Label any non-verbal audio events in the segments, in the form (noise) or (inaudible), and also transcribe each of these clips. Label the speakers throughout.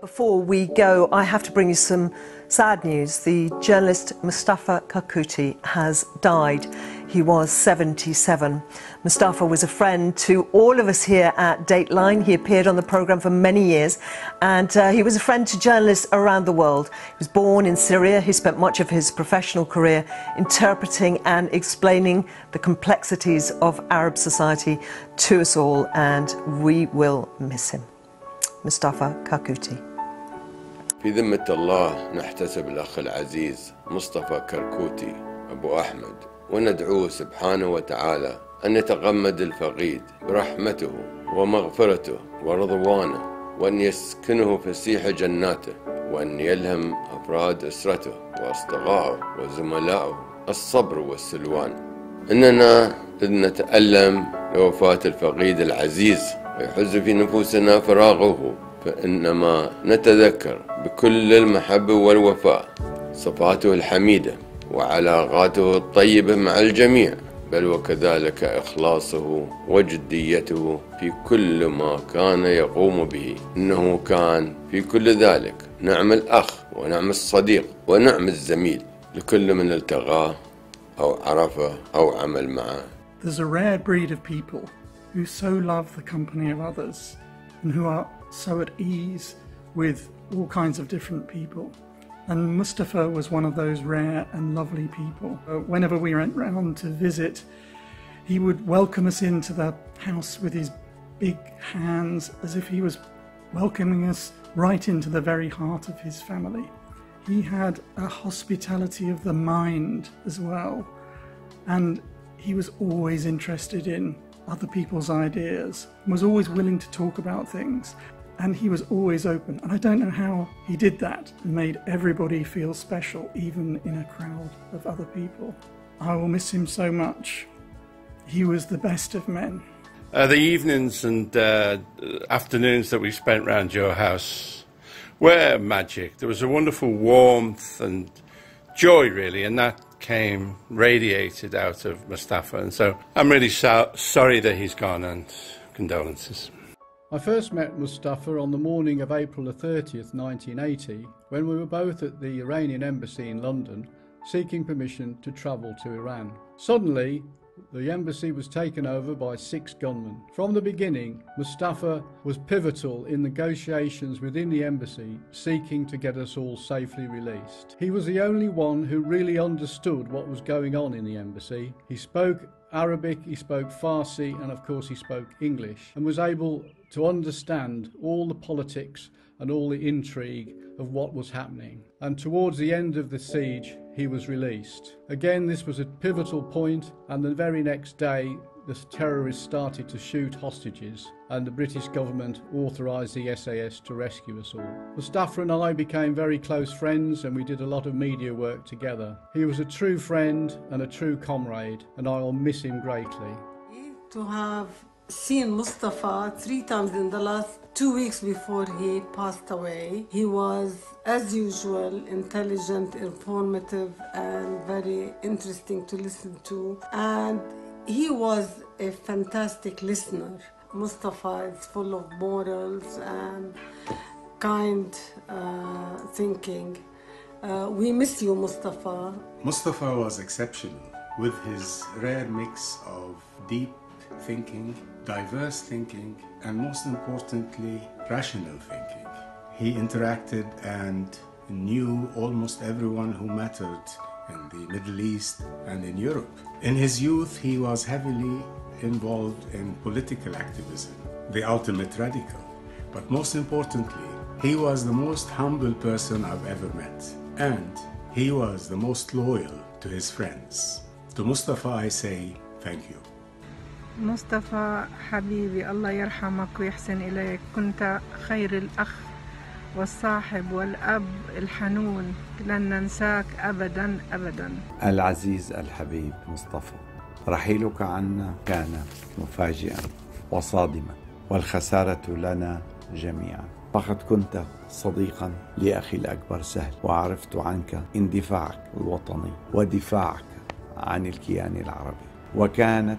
Speaker 1: Before we go, I have to bring you some sad news. The journalist Mustafa Karkouti has died. He was 77. Mustafa was a friend to all of us here at Dateline. He appeared on the programme for many years and uh, he was a friend to journalists around the world. He was born in Syria. He spent much of his professional career interpreting and explaining the complexities of Arab society to us all and we will miss him. Mustafa Kakuti.
Speaker 2: في ذمة الله نحتسب الأخ العزيز مصطفى كركوتي أبو أحمد وندعوه سبحانه وتعالى أن يتغمد الفقيد برحمته ومغفرته ورضوانه وأن يسكنه فسيح جناته وأن يلهم أفراد أسرته وأصدقائه وزملائه الصبر والسلوان إننا إذ نتألم لوفاة الفقيد العزيز ويحز في نفوسنا فراغه فإنما نتذكر بكل المحبة والوفاء صفاته الحميدة وعلاقاته الطيبة مع الجميع بل وكذلك إخلاصه وجديته في كل ما كان يقوم به. إنه كان في كل ذلك نعم الأخ ونعم الصديق ونعم الزميل لكل من التقاه أو عرفه أو عمل معه.
Speaker 3: There's a rare breed of people who so love the company of others and who are so at ease with all kinds of different people. And Mustafa was one of those rare and lovely people. Uh, whenever we went round to visit, he would welcome us into the house with his big hands as if he was welcoming us right into the very heart of his family. He had a hospitality of the mind as well, and he was always interested in other people's ideas, was always willing to talk about things, and he was always open. And I don't know how he did that and made everybody feel special, even in a crowd of other people. I will miss him so much. He was the best of men.
Speaker 4: Uh, the evenings and uh, afternoons that we spent round your house were magic. There was a wonderful warmth and joy, really, and that came radiated out of Mustafa. And so I'm really so- sorry that he's gone, and condolences.
Speaker 5: I first met Mustafa on the morning of April the 30th, 1980, when we were both at the Iranian embassy in London seeking permission to travel to Iran. Suddenly, the embassy was taken over by six gunmen. From the beginning, Mustafa was pivotal in negotiations within the embassy, seeking to get us all safely released. He was the only one who really understood what was going on in the embassy. He spoke Arabic, he spoke Farsi, and of course, he spoke English, and was able to understand all the politics and all the intrigue of what was happening. And towards the end of the siege, he was released. Again, this was a pivotal point, and the very next day, the terrorists started to shoot hostages, and the British government authorised the SAS to rescue us all. Mustafa and I became very close friends, and we did a lot of media work together. He was a true friend and a true comrade, and I will miss him greatly.
Speaker 6: To have seen Mustafa three times in the last two weeks before he passed away. He was, as usual, intelligent, informative, and very interesting to listen to. And he was a fantastic listener. Mustafa is full of morals and kind uh, thinking. Uh, we miss you, Mustafa.
Speaker 7: Mustafa was exceptional with his rare mix of deep thinking, diverse thinking, and most importantly, rational thinking. He interacted and knew almost everyone who mattered in the Middle East and in Europe. In his youth, he was heavily involved in political activism, the ultimate radical. But most importantly, he was the most humble person I've ever met. And he was the most loyal to his friends. To Mustafa, I say thank you.
Speaker 8: مصطفى حبيبي الله يرحمك ويحسن إليك. كنت خير الأخ والصاحب والأب الحنون. لن ننساك أبدا أبدا.
Speaker 9: العزيز الحبيب مصطفى رحيلك عنا كان مفاجئا وصادما والخسارة لنا جميعا. فقد كنت صديقا لأخي الأكبر سهل وعرفت عنك اندفاعك الوطني ودفاعك عن الكيان العربي. وكانت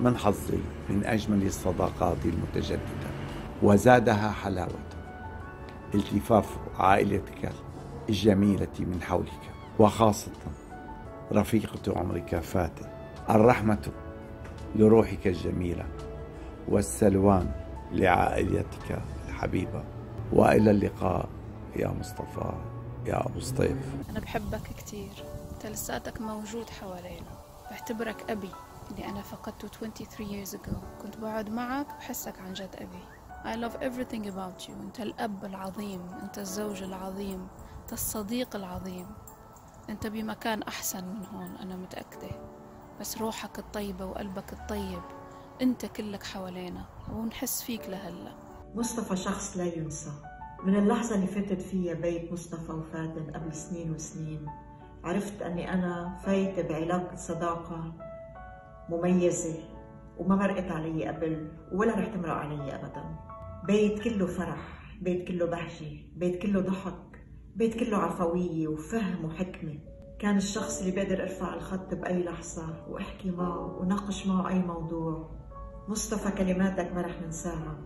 Speaker 9: من حظي من أجمل الصداقات المتجددة. وزادها حلاوة. التفاف عائلتك الجميلة من حولك. وخاصة رفيقة عمرك فاتن. الرحمة لروحك الجميلة. والسلوان لعائلتك الحبيبة. وإلى اللقاء يا مصطفى يا أبو سطيف.
Speaker 10: أنا بحبك كتير. أنت لساتك موجود حوالينا. بعتبرك أبي. اللي أنا فقدته 23 years ago. كنت بقعد معك بحسك عن جد أبي. I love everything about you. أنت الأب العظيم. أنت الزوج العظيم. أنت الصديق العظيم. أنت بمكان أحسن من هون أنا متأكدة. بس روحك الطيبة وقلبك الطيب. أنت كلك حوالينا. ونحس فيك لهلأ.
Speaker 11: مصطفى شخص لا ينسى. من اللحظة اللي فاتت فيها بيت مصطفى وفاتن قبل سنين وسنين عرفت أني أنا فايتة بعلاقة صداقة مميزة وما مرقت علي قبل ولا رح تمرق علي أبدا. بيت كله فرح بيت كله بهجة بيت كله ضحك بيت كله عفوية وفهم وحكمة. كان الشخص اللي بقدر أرفع الخط بأي لحظة وأحكي معه وناقش معه أي موضوع. مصطفى كلماتك ما رح ننساها.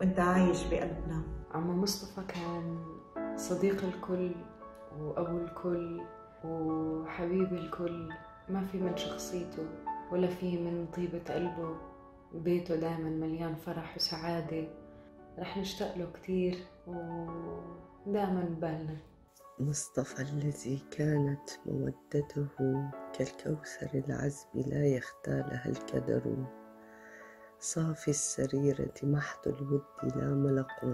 Speaker 11: وأنت عايش بقلبنا.
Speaker 12: عم مصطفى كان صديق الكل وأبو الكل وحبيب الكل ما في من شخصيته. ولا في من طيبة قلبه بيته دائما مليان فرح وسعادة. رح نشتاق له كتير ودائما ببالنا.
Speaker 13: مصطفى الذي كانت مودته كالكوثر العذب لا يختالها الكدر. صافي السريرة محض الود لا ملق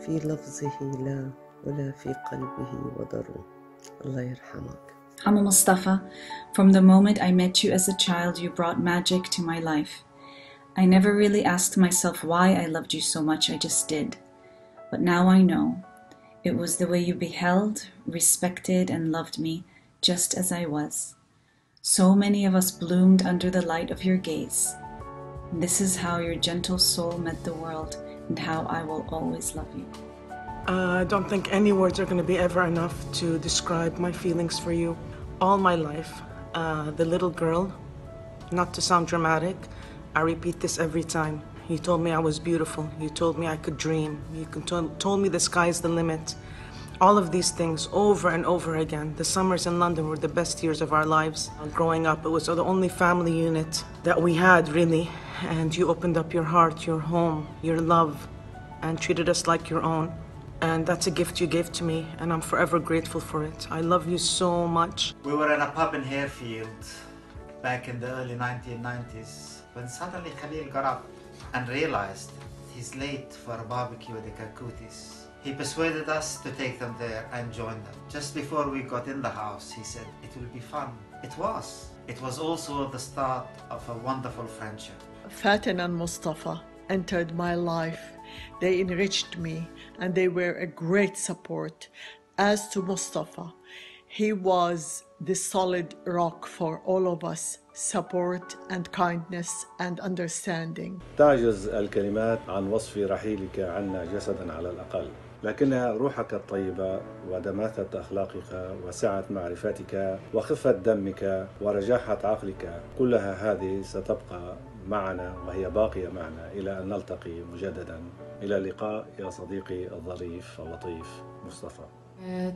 Speaker 13: في لفظه لا ولا في قلبه وضر. الله يرحمك.
Speaker 14: I'm Mustafa. From the moment I met you as a child, you brought magic to my life. I never really asked myself why I loved you so much, I just did. But now I know. It was the way you beheld, respected, and loved me just as I was. So many of us bloomed under the light of your gaze. This is how your gentle soul met the world and how I will always love you.
Speaker 15: Uh, I don't think any words are going to be ever enough to describe my feelings for you. All my life, uh, the little girl, not to sound dramatic, I repeat this every time. You told me I was beautiful. You told me I could dream. You told me the sky's the limit. All of these things over and over again. The summers in London were the best years of our lives. Growing up, it was the only family unit that we had, really. And you opened up your heart, your home, your love, and treated us like your own. And that's a gift you gave to me, and I'm forever grateful for it. I love you so much.
Speaker 16: We were in a pub in Harefield back in the early 1990s when suddenly Khalil got up and realized he's late for a barbecue at the Karkoutis. He persuaded us to take them there and join them. Just before we got in the house, he said it will be fun. It was. It was also the start of a wonderful friendship.
Speaker 17: Fatin and Mustafa entered my life. They enriched me and they were a great support. As to Mustafa, he was the solid rock for all of us support and kindness and understanding.
Speaker 18: تعجز الكلمات عن وصف رحيلك عنا جسدا على الأقل لكنها روحك الطيبة ودماثة أخلاقك وسعة معرفتك وخفة دمك ورجاحة عقلك كلها هذه ستبقى معنا وهي باقية معنا إلى أن نلتقي مجددا. إلى اللقاء يا صديقي الظريف اللطيف مصطفى.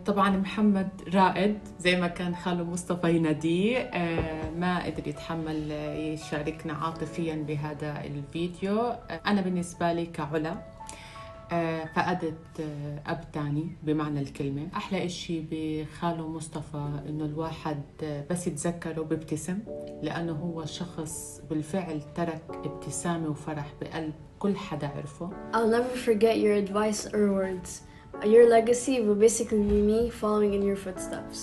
Speaker 19: طبعا محمد رائد زي ما كان خاله مصطفى يناديه ما قدر يتحمل يشاركنا عاطفيا بهذا الفيديو. أنا بالنسبة لي كعلا فقدت أب تاني بمعنى الكلمة أحلى إشي بخاله مصطفى إنه الواحد بس يتذكره بابتسم لأنه هو شخص بالفعل ترك ابتسامة وفرح بقلب كل حدا عرفه
Speaker 20: I'll never forget your advice or words. Your legacy will basically be me following in your footsteps.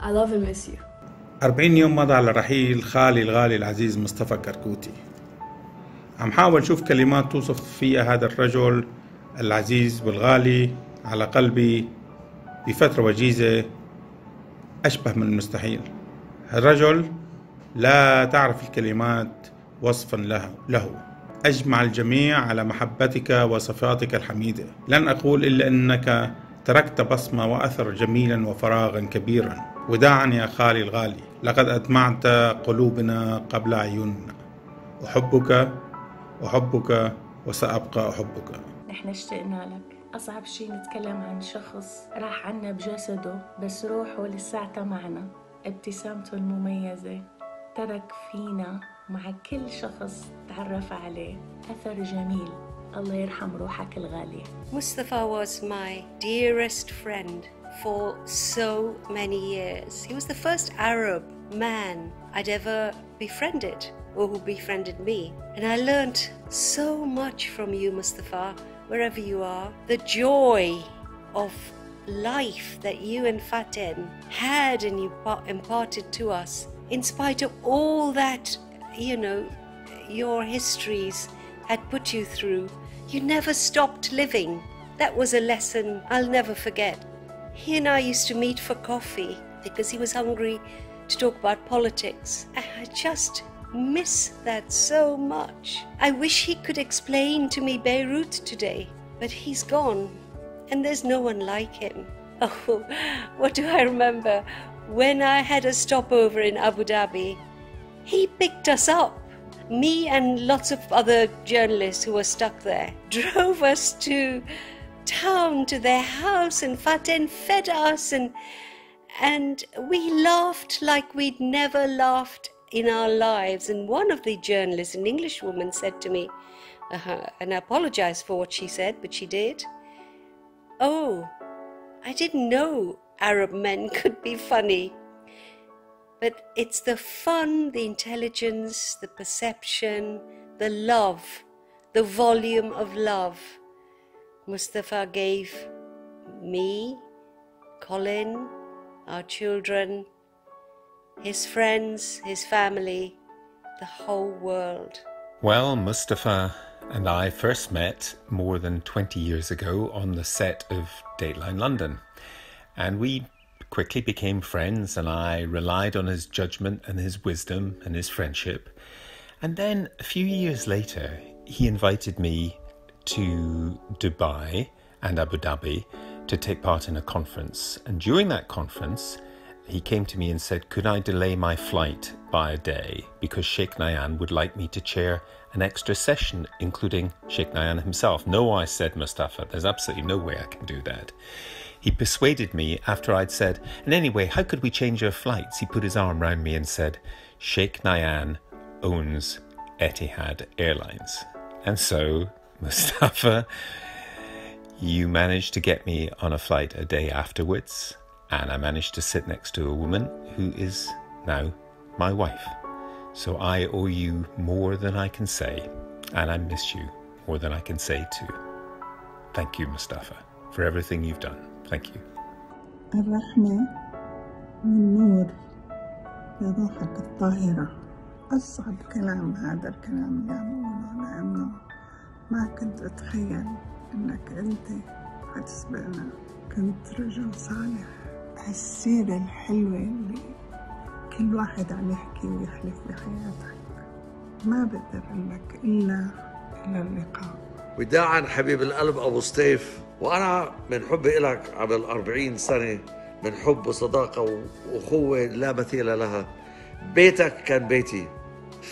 Speaker 20: I love and miss you.
Speaker 21: 40 يوم مضى على رحيل خالي الغالي العزيز مصطفى كركوتي عم حاول شوف كلمات توصف فيها هذا الرجل العزيز والغالي على قلبي بفترة وجيزة أشبه من المستحيل. الرجل لا تعرف الكلمات وصفا له, له. أجمع الجميع على محبتك وصفاتك الحميدة. لن أقول إلا أنك تركت بصمة وأثر جميلا وفراغا كبيرا. وداعا يا خالي الغالي لقد أدمعت قلوبنا قبل عيوننا. أحبك أحبك وسأبقى أحبك.
Speaker 22: نحن اشتقنا لك.
Speaker 23: أصعب شي نتكلم عن شخص راح عنا بجسده بس روحه لساعتها معنا. ابتسامته المميزة. ترك فينا مع كل شخص تعرف عليه. أثر جميل. الله يرحم روحك الغالية.
Speaker 22: مصطفى was my dearest friend for so many years. He was the first Arab man I'd ever befriended or who befriended me. And I learned so much from you Mustafa. Wherever you are. The joy of life that you and Faten had and you imparted to us, in spite of all that, you know, your histories had put you through, you never stopped living. That was a lesson I'll never forget. He and I used to meet for coffee because he was hungry to talk about politics. I just miss that so much. I wish he could explain to me Beirut today, but he's gone and there's no one like him. (laughs) Oh, what do I remember? When I had a stopover in Abu Dhabi, he picked us up. Me and lots of other journalists who were stuck there drove us to town to their house and Faten fed us and and we laughed like we'd never laughed in our lives. And one of the journalists, an English woman, said to me, uh, and I apologized for what she said, but she did. Oh, I didn't know Arab men (laughs) could be funny. But it's the fun, the intelligence, the perception, the love, the volume of love Mustafa gave me, Colin, our children, his friends, his family, the whole world.
Speaker 24: Well, Mustafa and I first met more than 20 years ago on the set of Dateline London. And we quickly became friends, and I relied on his judgment and his wisdom and his friendship. And then a few years later, he invited me to Dubai and Abu Dhabi to take part in a conference. And during that conference, he came to me and said, Could I delay my flight by a day? Because Sheikh Nahyan would like me to chair an extra session, including Sheikh Nahyan himself. No, I said, Mustafa, there's absolutely no way I can do that. He persuaded me after I'd said, And anyway, how could we change our flights? He put his arm round me and said, Sheikh Nahyan owns Etihad Airlines. And so, (laughs) Mustafa, you managed to get me on a flight a day afterwards, and I managed to sit next to a woman who is now my wife. So I owe you more than I can say, and I miss you more than I can say too. Thank you, Mustafa, for everything you've done. Thank you.
Speaker 25: الرحمة والنور لروحك الطاهرة أصعب كلام هذا الكلام اللي عم أقوله لأنه ما كنت أتخيل إنك أنت حتسبقنا كنت رجل صالح هالسيرة الحلوة اللي كل واحد عم يحكي ويحلف بحياتك. ما بقدر أقول لك إلا إلى اللقاء.
Speaker 26: وداعا حبيب القلب أبو سطيف وأنا من حبي إلك عبر الأربعين سنة من حب وصداقة وأخوة لا مثيل لها. بيتك كان بيتي.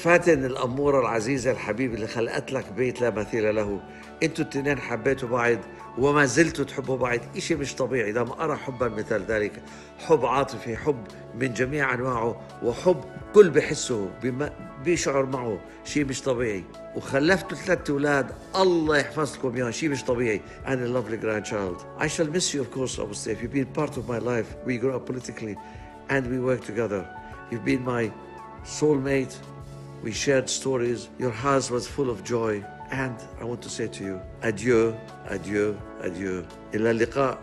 Speaker 26: فاتن الأمورة العزيزة الحبيبة اللي خلقت لك بيت لا مثيل له. أنتوا التنين حبيتوا بعض وما زلتوا تحبوا بعض. إشي مش طبيعي. لم أرى حبا مثل ذلك. حب عاطفي حب من جميع أنواعه وحب كل بحسه بما بيشعر معه. شيء مش طبيعي. وخلفتوا ثلاث أولاد. الله يحفظ لكم إياهم شيء مش طبيعي. And a lovely grandchild. I shall miss you of course Abu Saif you've been part of my life. We grew up politically and we worked together. You've been my soulmate. we shared stories your house was full of joy and I want to say to you adieu adieu adieu إلى اللقاء